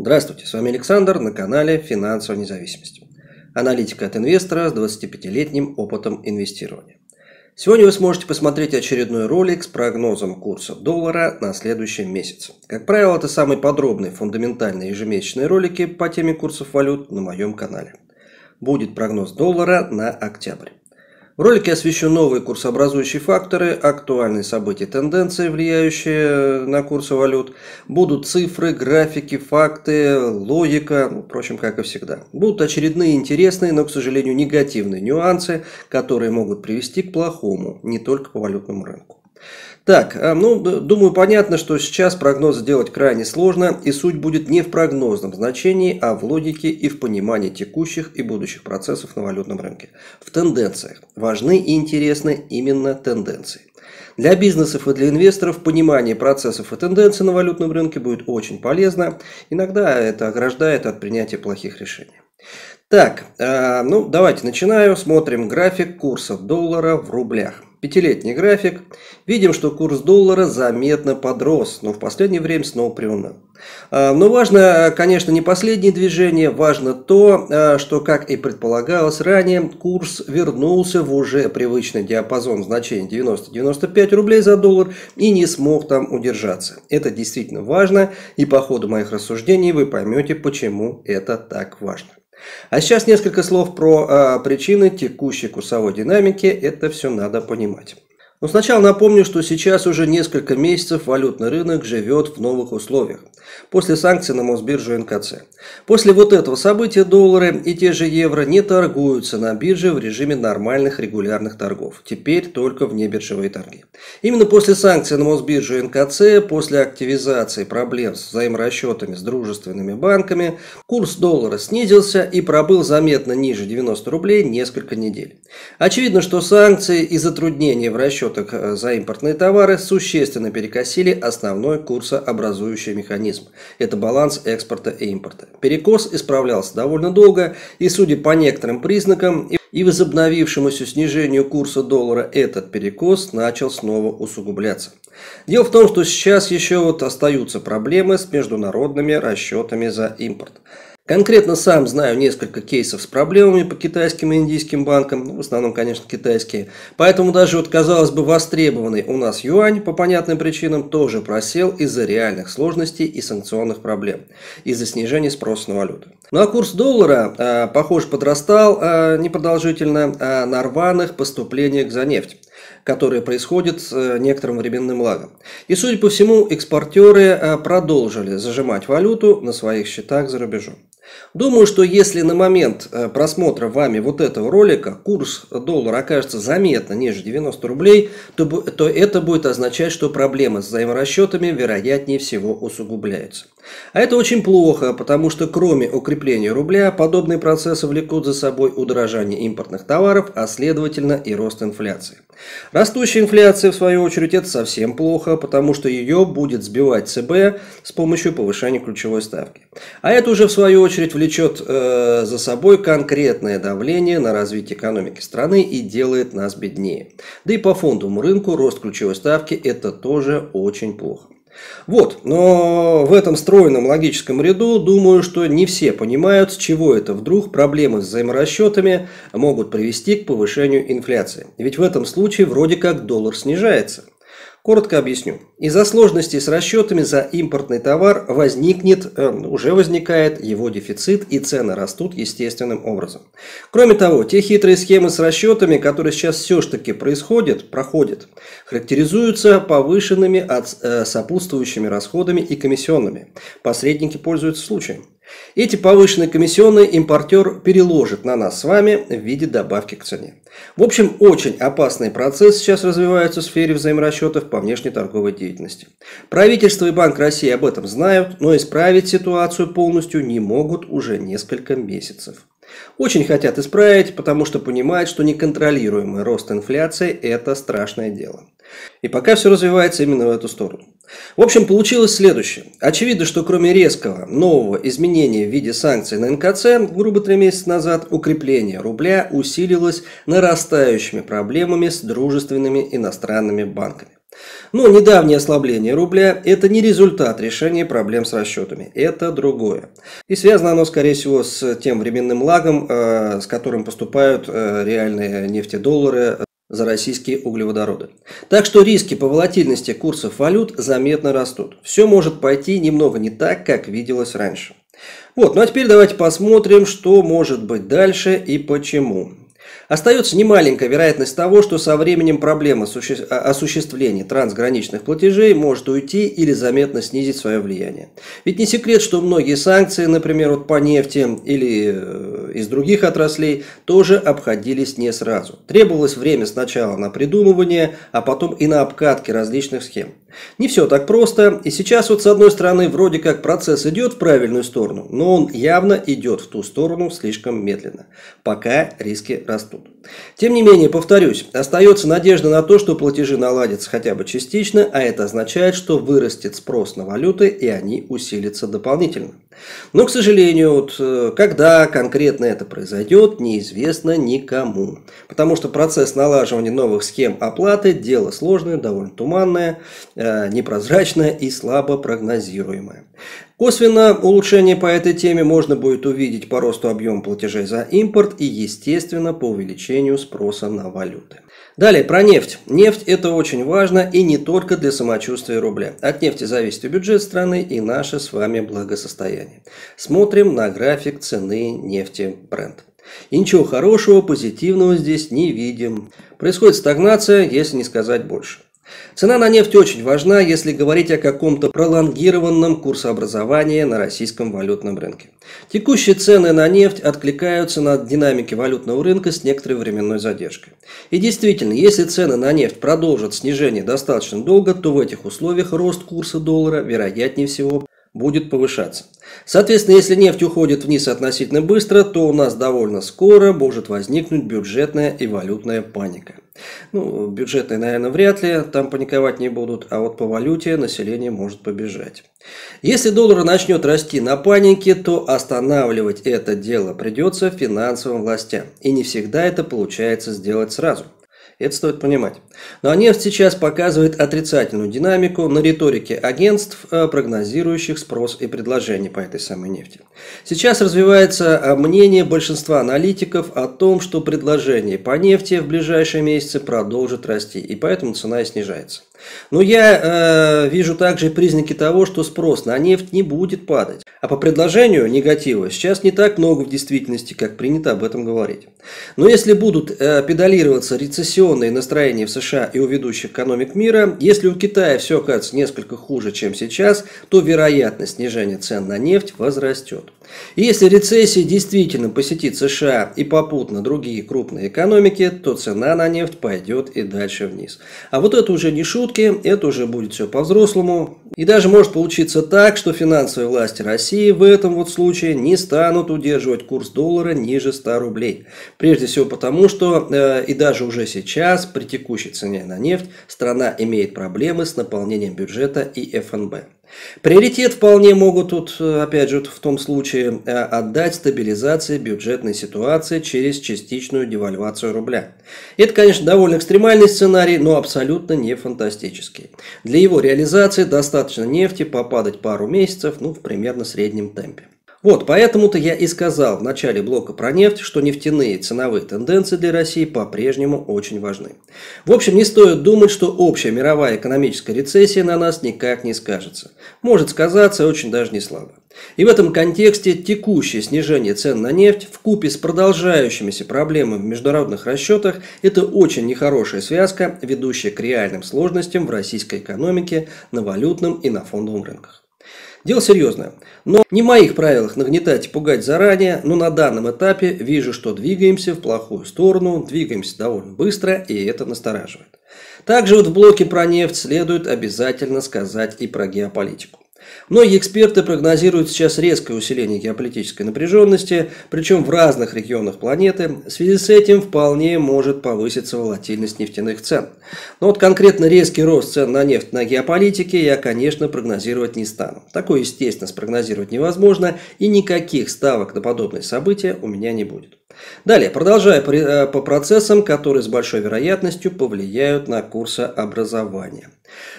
Здравствуйте, с вами Александр на канале «Финансовая независимость». Аналитика от инвестора с 25-летним опытом инвестирования. Сегодня вы сможете посмотреть очередной ролик с прогнозом курса доллара на следующий месяц. Как правило, это самые подробные фундаментальные ежемесячные ролики по теме курсов валют на моем канале. Будет прогноз доллара на октябрь. В ролике освещу новые курсообразующие факторы, актуальные события тенденции, влияющие на курсы валют. Будут цифры, графики, факты, логика, ну, впрочем, как и всегда. Будут очередные интересные, но, к сожалению, негативные нюансы, которые могут привести к плохому не только по валютному рынку. Так, а, ну, думаю, понятно, что сейчас прогноз сделать крайне сложно, и суть будет не в прогнозном значении, а в логике и в понимании текущих и будущих процессов на валютном рынке. В тенденциях. Важны и интересны именно тенденции. Для бизнесов и для инвесторов понимание процессов и тенденций на валютном рынке будет очень полезно. Иногда это ограждает от принятия плохих решений. Так, а, ну давайте начинаю. Смотрим график курса доллара в рублях. Пятилетний график. Видим, что курс доллара заметно подрос, но в последнее время снова приуныл. А, но важно, конечно, не последнее движение, важно то, а, что, как и предполагалось ранее, курс вернулся в уже привычный диапазон значений 90-95 рублей за доллар и не смог там удержаться. Это действительно важно, и по ходу моих рассуждений вы поймете, почему это так важно. А сейчас несколько слов про а, причины текущей курсовой динамики. Это все надо понимать. Но сначала напомню, что сейчас уже несколько месяцев валютный рынок живет в новых условиях. После санкций на Мосбиржу НКЦ. После вот этого события доллары и те же евро не торгуются на бирже в режиме нормальных регулярных торгов. Теперь только внебиржевые торги. Именно после санкций на Мосбиржу НКЦ, после активизации проблем с взаиморасчетами с дружественными банками, курс доллара снизился и пробыл заметно ниже 90 рублей несколько недель. Очевидно, что санкции и затруднения в расчетах расчетах э, за импортные товары существенно перекосили основной курсообразующий механизм. Это баланс экспорта и импорта. Перекос исправлялся довольно долго, и судя по некоторым признакам и возобновившемуся снижению курса доллара, этот перекос начал снова усугубляться. Дело в том, что сейчас еще вот остаются проблемы с международными расчетами за импорт. Конкретно сам знаю несколько кейсов с проблемами по китайским и индийским банкам, ну, в основном, конечно, китайские. Поэтому даже вот, казалось бы, востребованный у нас юань по понятным причинам тоже просел из-за реальных сложностей и санкционных проблем, из-за снижения спроса на валюту. Ну а курс доллара, э, похоже, подрастал э, непродолжительно э, на рваных поступлениях за нефть которые происходят с э, некоторым временным лагом. И, судя по всему, экспортеры продолжили зажимать валюту на своих счетах за рубежом. Думаю, что если на момент э, просмотра вами вот этого ролика курс доллара окажется заметно ниже 90 рублей, то, то это будет означать, что проблемы с взаиморасчетами вероятнее всего усугубляются. А это очень плохо, потому что кроме укрепления рубля, подобные процессы влекут за собой удорожание импортных товаров, а следовательно и рост инфляции. Растущая инфляция, в свою очередь, это совсем плохо, потому что ее будет сбивать ЦБ с помощью повышения ключевой ставки. А это уже, в свою очередь, влечет э, за собой конкретное давление на развитие экономики страны и делает нас беднее. Да и по фондовому рынку рост ключевой ставки – это тоже очень плохо. Вот, но в этом стройном логическом ряду думаю, что не все понимают, с чего это вдруг проблемы с взаиморасчетами могут привести к повышению инфляции. Ведь в этом случае вроде как доллар снижается – Коротко объясню. Из-за сложностей с расчетами за импортный товар возникнет, э, уже возникает его дефицит и цены растут естественным образом. Кроме того, те хитрые схемы с расчетами, которые сейчас все-таки происходят, проходят, характеризуются повышенными от, э, сопутствующими расходами и комиссионными. Посредники пользуются случаем. Эти повышенные комиссионные импортер переложит на нас с вами в виде добавки к цене. В общем, очень опасный процесс сейчас развивается в сфере взаиморасчетов по внешней торговой деятельности. Правительство и Банк России об этом знают, но исправить ситуацию полностью не могут уже несколько месяцев. Очень хотят исправить, потому что понимают, что неконтролируемый рост инфляции – это страшное дело. И пока все развивается именно в эту сторону. В общем, получилось следующее. Очевидно, что кроме резкого нового изменения в виде санкций на НКЦ, грубо три месяца назад, укрепление рубля усилилось нарастающими проблемами с дружественными иностранными банками. Но недавнее ослабление рубля – это не результат решения проблем с расчетами, это другое. И связано оно, скорее всего, с тем временным лагом, э, с которым поступают э, реальные нефтедоллары за российские углеводороды. Так что риски по волатильности курсов валют заметно растут. Все может пойти немного не так, как виделось раньше. Вот, ну а теперь давайте посмотрим, что может быть дальше и почему. Остается немаленькая вероятность того, что со временем проблема осуществления трансграничных платежей может уйти или заметно снизить свое влияние. Ведь не секрет, что многие санкции, например, вот по нефти или э, из других отраслей, тоже обходились не сразу. Требовалось время сначала на придумывание, а потом и на обкатки различных схем. Не все так просто, и сейчас вот с одной стороны вроде как процесс идет в правильную сторону, но он явно идет в ту сторону слишком медленно, пока риски растут. Тем не менее, повторюсь, остается надежда на то, что платежи наладятся хотя бы частично, а это означает, что вырастет спрос на валюты и они усилятся дополнительно. Но, к сожалению, вот, э, когда конкретно это произойдет, неизвестно никому. Потому что процесс налаживания новых схем оплаты – дело сложное, довольно туманное, э, непрозрачное и слабо прогнозируемое. Косвенно улучшение по этой теме можно будет увидеть по росту объема платежей за импорт и, естественно, по увеличению спроса на валюты. Далее, про нефть. Нефть – это очень важно и не только для самочувствия рубля. От нефти зависит и бюджет страны, и наше с вами благосостояние. Смотрим на график цены нефти Brent. И ничего хорошего, позитивного здесь не видим. Происходит стагнация, если не сказать больше. Цена на нефть очень важна, если говорить о каком-то пролонгированном курсообразовании на российском валютном рынке. Текущие цены на нефть откликаются на динамике валютного рынка с некоторой временной задержкой. И действительно, если цены на нефть продолжат снижение достаточно долго, то в этих условиях рост курса доллара, вероятнее всего, будет повышаться. Соответственно, если нефть уходит вниз относительно быстро, то у нас довольно скоро может возникнуть бюджетная и валютная паника. Ну, бюджетные, наверное, вряд ли там паниковать не будут, а вот по валюте население может побежать. Если доллар начнет расти на панике, то останавливать это дело придется финансовым властям. И не всегда это получается сделать сразу. Это стоит понимать. Но нефть сейчас показывает отрицательную динамику на риторике агентств, э, прогнозирующих спрос и предложение по этой самой нефти. Сейчас развивается э, мнение большинства аналитиков о том, что предложение по нефти в ближайшие месяцы продолжит расти, и поэтому цена и снижается. Но я э, вижу также признаки того, что спрос на нефть не будет падать. А по предложению негатива сейчас не так много в действительности, как принято об этом говорить. Но если будут э, педалироваться рецессионные настроения в США и у ведущих экономик мира, если у Китая все окажется несколько хуже, чем сейчас, то вероятность снижения цен на нефть возрастет. И если рецессия действительно посетит США и попутно другие крупные экономики, то цена на нефть пойдет и дальше вниз. А вот это уже не шутки, это уже будет все по-взрослому. И даже может получиться так, что финансовые власти России в этом вот случае не станут удерживать курс доллара ниже 100 рублей. Прежде всего потому, что э, и даже уже сейчас при текущей цене на нефть страна имеет проблемы с наполнением бюджета и ФНБ. Приоритет вполне могут тут, опять же, в том случае э, отдать стабилизации бюджетной ситуации через частичную девальвацию рубля. Это, конечно, довольно экстремальный сценарий, но абсолютно не фантастический. Для его реализации достаточно нефти попадать пару месяцев, ну, в примерно среднем темпе. Вот, поэтому-то я и сказал в начале блока про нефть, что нефтяные ценовые тенденции для России по-прежнему очень важны. В общем, не стоит думать, что общая мировая экономическая рецессия на нас никак не скажется. Может сказаться очень даже не слабо. И в этом контексте текущее снижение цен на нефть в купе с продолжающимися проблемами в международных расчетах – это очень нехорошая связка, ведущая к реальным сложностям в российской экономике на валютном и на фондовом рынках. Дело серьезное. Но не в моих правилах нагнетать и пугать заранее, но на данном этапе вижу, что двигаемся в плохую сторону, двигаемся довольно быстро, и это настораживает. Также вот в блоке про нефть следует обязательно сказать и про геополитику. Многие эксперты прогнозируют сейчас резкое усиление геополитической напряженности, причем в разных регионах планеты. В связи с этим вполне может повыситься волатильность нефтяных цен. Но вот конкретно резкий рост цен на нефть на геополитике я, конечно, прогнозировать не стану. Такое, естественно, спрогнозировать невозможно, и никаких ставок на подобные события у меня не будет. Далее, продолжая э, по процессам, которые с большой вероятностью повлияют на курсообразование.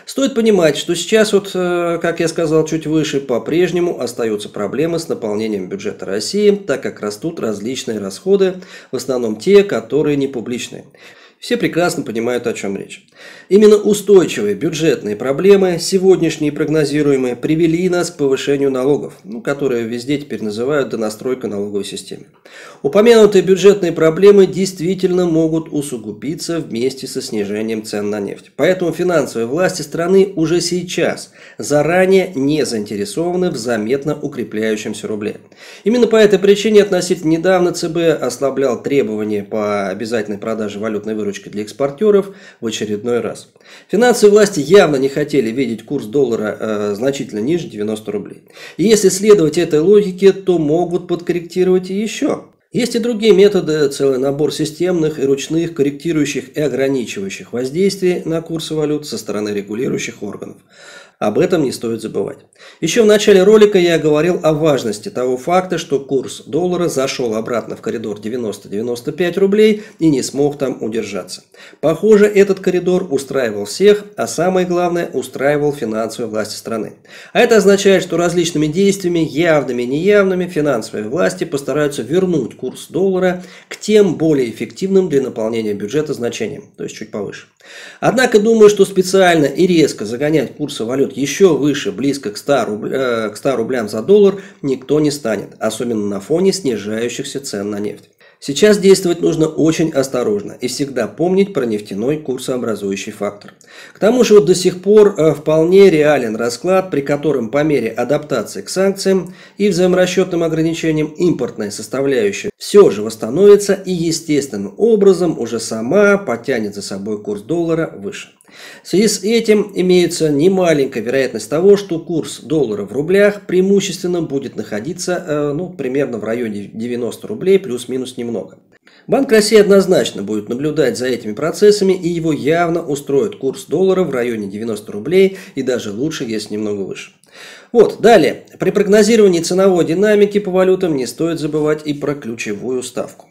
Стоит понимать, что сейчас, вот, э, как я сказал чуть выше, по-прежнему остаются проблемы с наполнением бюджета России, так как растут различные расходы, в основном те, которые не публичные. Все прекрасно понимают, о чем речь. Именно устойчивые бюджетные проблемы, сегодняшние прогнозируемые, привели нас к повышению налогов, ну, которые везде теперь называют донастройкой налоговой системы. Упомянутые бюджетные проблемы действительно могут усугубиться вместе со снижением цен на нефть. Поэтому финансовые власти страны уже сейчас заранее не заинтересованы в заметно укрепляющемся рубле. Именно по этой причине относительно недавно ЦБ ослаблял требования по обязательной продаже валютной выручки выручки для экспортеров в очередной раз. Финансовые власти явно не хотели видеть курс доллара э, значительно ниже 90 рублей. И если следовать этой логике, то могут подкорректировать и еще. Есть и другие методы, целый набор системных и ручных, корректирующих и ограничивающих воздействий на курсы валют со стороны регулирующих органов. Об этом не стоит забывать. Еще в начале ролика я говорил о важности того факта, что курс доллара зашел обратно в коридор 90-95 рублей и не смог там удержаться. Похоже, этот коридор устраивал всех, а самое главное, устраивал финансовые власти страны. А это означает, что различными действиями, явными и неявными, финансовые власти постараются вернуть курс доллара к тем более эффективным для наполнения бюджета значениям, то есть чуть повыше. Однако думаю, что специально и резко загонять курсы валют еще выше, близко к 100, руб... Э, к 100 рублям за доллар, никто не станет, особенно на фоне снижающихся цен на нефть. Сейчас действовать нужно очень осторожно и всегда помнить про нефтяной курсообразующий фактор. К тому же вот до сих пор э, вполне реален расклад, при котором по мере адаптации к санкциям и взаиморасчетным ограничениям импортная составляющая все же восстановится и естественным образом уже сама потянет за собой курс доллара выше. В связи с этим имеется немаленькая вероятность того, что курс доллара в рублях преимущественно будет находиться э, ну, примерно в районе 90 рублей плюс-минус немного. Банк России однозначно будет наблюдать за этими процессами и его явно устроит курс доллара в районе 90 рублей и даже лучше, если немного выше. Вот, далее. При прогнозировании ценовой динамики по валютам не стоит забывать и про ключевую ставку.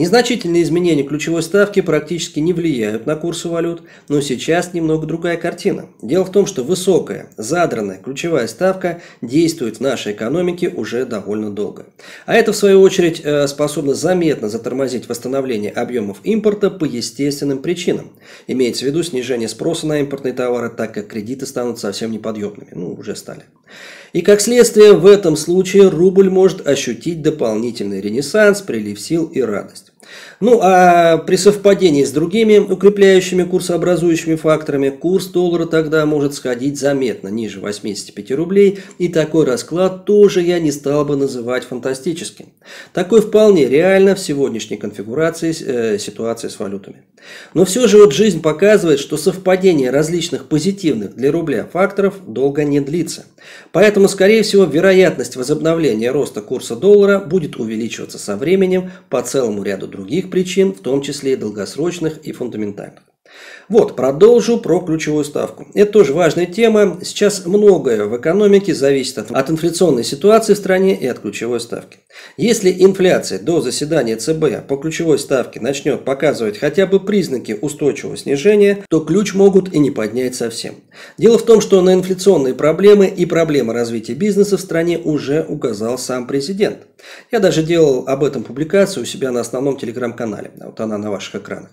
Незначительные изменения ключевой ставки практически не влияют на курсы валют, но сейчас немного другая картина. Дело в том, что высокая, задранная ключевая ставка действует в нашей экономике уже довольно долго. А это, в свою очередь, э, способно заметно затормозить восстановление объемов импорта по естественным причинам. Имеется в виду снижение спроса на импортные товары, так как кредиты станут совсем неподъемными. Ну, уже стали. И как следствие, в этом случае рубль может ощутить дополнительный ренессанс, прилив сил и радость. Ну а при совпадении с другими укрепляющими курсообразующими факторами курс доллара тогда может сходить заметно ниже 85 рублей, и такой расклад тоже я не стал бы называть фантастическим. Такой вполне реально в сегодняшней конфигурации э, ситуации с валютами. Но все же вот жизнь показывает, что совпадение различных позитивных для рубля факторов долго не длится. Поэтому, скорее всего, вероятность возобновления роста курса доллара будет увеличиваться со временем по целому ряду других причин, в том числе и долгосрочных и фундаментальных. Вот, продолжу про ключевую ставку. Это тоже важная тема. Сейчас многое в экономике зависит от, от инфляционной ситуации в стране и от ключевой ставки. Если инфляция до заседания ЦБ по ключевой ставке начнет показывать хотя бы признаки устойчивого снижения, то ключ могут и не поднять совсем. Дело в том, что на инфляционные проблемы и проблемы развития бизнеса в стране уже указал сам президент. Я даже делал об этом публикацию у себя на основном телеграм-канале. Вот она на ваших экранах.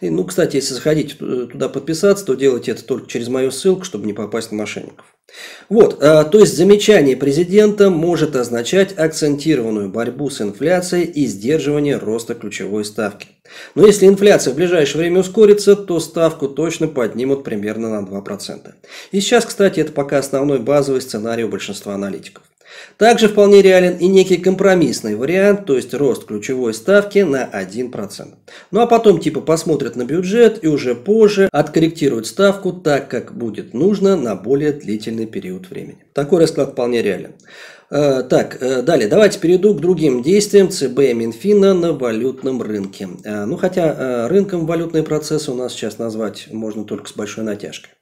И, ну, кстати, если заходите туда подписаться, то делайте это только через мою ссылку, чтобы не попасть на мошенников. Вот, а, то есть замечание президента может означать акцентированную борьбу с инфляцией и сдерживание роста ключевой ставки. Но если инфляция в ближайшее время ускорится, то ставку точно поднимут примерно на 2%. И сейчас, кстати, это пока основной базовый сценарий у большинства аналитиков. Также вполне реален и некий компромиссный вариант, то есть рост ключевой ставки на 1%. Ну а потом типа посмотрят на бюджет и уже позже откорректируют ставку так, как будет нужно на более длительный период времени. Такой расклад вполне реален. Э, так, э, далее, давайте перейду к другим действиям ЦБ и Минфина на валютном рынке. Э, ну, хотя рынком валютные процессы у нас сейчас назвать можно только с большой натяжкой.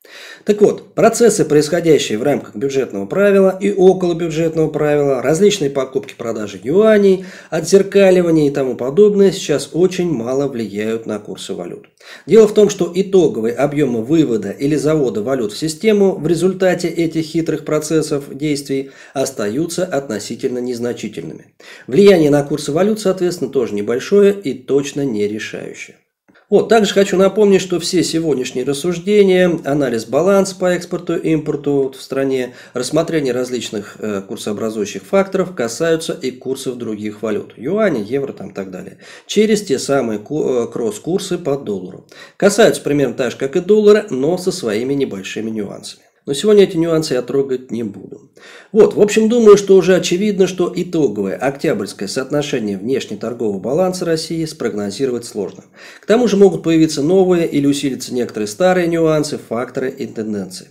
Так вот, процессы, происходящие в рамках бюджетного правила и около бюджетного правила, различные покупки, продажи юаней, отзеркаливание и тому подобное сейчас очень мало влияют на курсы валют. Дело в том, что итоговые объемы вывода или завода валют в систему в результате этих хитрых процессов действий остаются относительно незначительными. Влияние на курсы валют, соответственно, тоже небольшое и точно не решающее. Вот, также хочу напомнить, что все сегодняшние рассуждения, анализ баланса по экспорту и импорту в стране, рассмотрение различных э, курсообразующих факторов касаются и курсов других валют, юаня, евро там, и так далее, через те самые э, кросс-курсы по доллару. Касаются примерно так же, как и доллара, но со своими небольшими нюансами. Но сегодня эти нюансы я трогать не буду. Вот, в общем, думаю, что уже очевидно, что итоговое октябрьское соотношение внешнеторгового баланса России спрогнозировать сложно. К тому же могут появиться новые или усилиться некоторые старые нюансы, факторы и тенденции.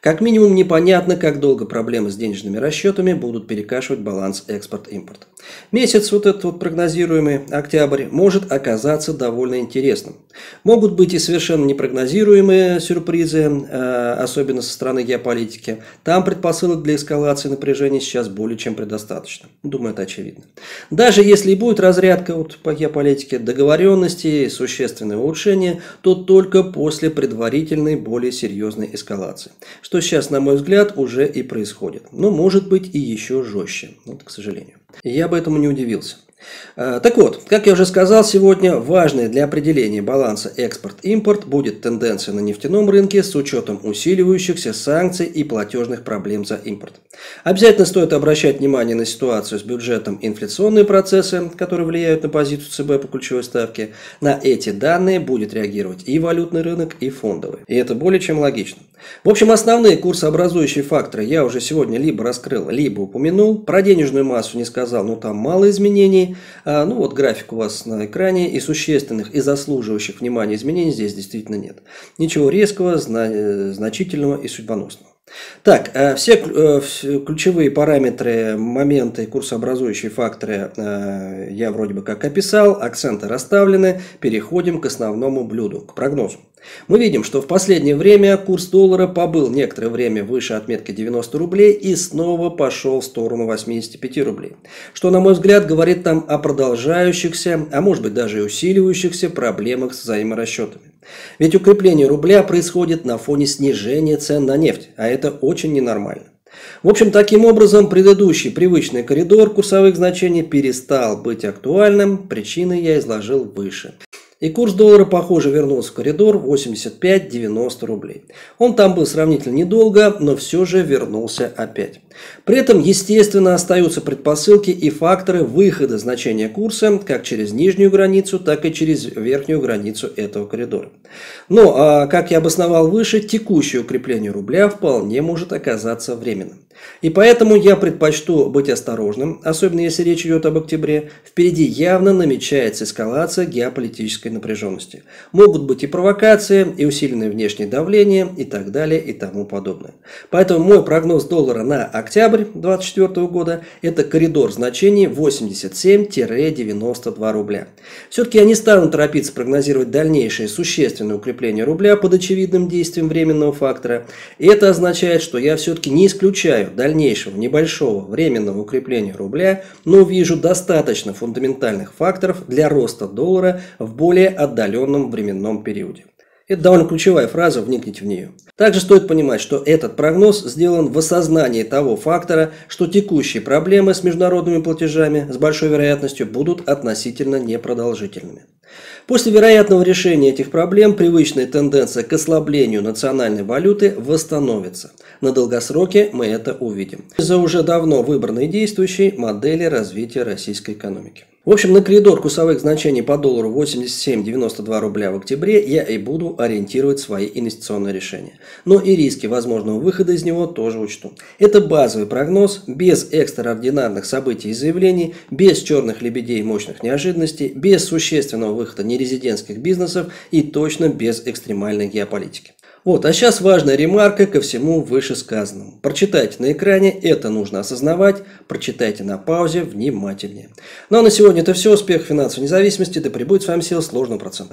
Как минимум непонятно, как долго проблемы с денежными расчетами будут перекашивать баланс экспорт-импорт. Месяц, вот этот вот прогнозируемый октябрь, может оказаться довольно интересным. Могут быть и совершенно непрогнозируемые сюрпризы, э, особенно со стороны геополитики. Там предпосылок для эскалации напряжения сейчас более чем предостаточно. Думаю, это очевидно. Даже если и будет разрядка вот по геополитике, договоренности, существенное улучшение, то только после предварительной более серьезной эскалации. Что сейчас, на мой взгляд, уже и происходит. Но может быть и еще жестче. Вот, к сожалению. Я бы этому не удивился. Э, так вот, как я уже сказал сегодня, важной для определения баланса экспорт-импорт будет тенденция на нефтяном рынке с учетом усиливающихся санкций и платежных проблем за импорт. Обязательно стоит обращать внимание на ситуацию с бюджетом инфляционные процессы, которые влияют на позицию ЦБ по ключевой ставке. На эти данные будет реагировать и валютный рынок, и фондовый. И это более чем логично. В общем, основные курсообразующие факторы я уже сегодня либо раскрыл, либо упомянул. Про денежную массу не сказал, но там мало изменений. А, ну вот график у вас на экране, и существенных и заслуживающих внимания изменений здесь действительно нет. Ничего резкого, э, значительного и судьбоносного. Так, э, все э, ключевые параметры, моменты, курсообразующие факторы я вроде бы как описал, акценты расставлены, переходим к основному блюду, к прогнозу. Мы видим, что в последнее время курс доллара побыл некоторое время выше отметки 90 рублей и снова пошел в сторону 85 рублей. Что, на мой взгляд, говорит нам о продолжающихся, а может быть даже и усиливающихся проблемах с взаиморасчетами. Ведь укрепление рубля происходит на фоне снижения цен на нефть, а это очень ненормально. В общем, таким образом, предыдущий привычный коридор курсовых значений перестал быть актуальным, причины я изложил выше. И курс доллара, похоже, вернулся в коридор 85-90 рублей. Он там был сравнительно недолго, но все же вернулся опять. При этом, естественно, остаются предпосылки и факторы выхода значения курса как через нижнюю границу, так и через верхнюю границу этого коридора. Но, а, как я обосновал выше, текущее укрепление рубля вполне может оказаться временным. И поэтому я предпочту быть осторожным, особенно если речь идет об октябре. Впереди явно намечается эскалация геополитической напряженности. Могут быть и провокации, и усиленное внешнее давление, и так далее, и тому подобное. Поэтому мой прогноз доллара на октябрь 2024 года – это коридор значений 87-92 рубля. Все-таки я не стану торопиться прогнозировать дальнейшее существенное укрепление рубля под очевидным действием временного фактора. И это означает, что я все-таки не исключаю дальнейшего небольшого временного укрепления рубля, но вижу достаточно фундаментальных факторов для роста доллара в более отдаленном временном периоде. Это довольно ключевая фраза, вникните в нее. Также стоит понимать, что этот прогноз сделан в осознании того фактора, что текущие проблемы с международными платежами с большой вероятностью будут относительно непродолжительными. После вероятного решения этих проблем привычная тенденция к ослаблению национальной валюты восстановится. На долгосроке мы это увидим. За уже давно выбранной действующей модели развития российской экономики. В общем, на коридор курсовых значений по доллару 87,92 рубля в октябре я и буду ориентировать свои инвестиционные решения. Но и риски возможного выхода из него тоже учту. Это базовый прогноз, без экстраординарных событий и заявлений, без черных лебедей и мощных неожиданностей, без существенного выхода нерезидентских бизнесов и точно без экстремальной геополитики. Вот, а сейчас важная ремарка ко всему вышесказанному. Прочитайте на экране, это нужно осознавать, прочитайте на паузе внимательнее. Ну а на сегодня это все. Успех финансовой независимости, да пребудет с вами сила сложного процента.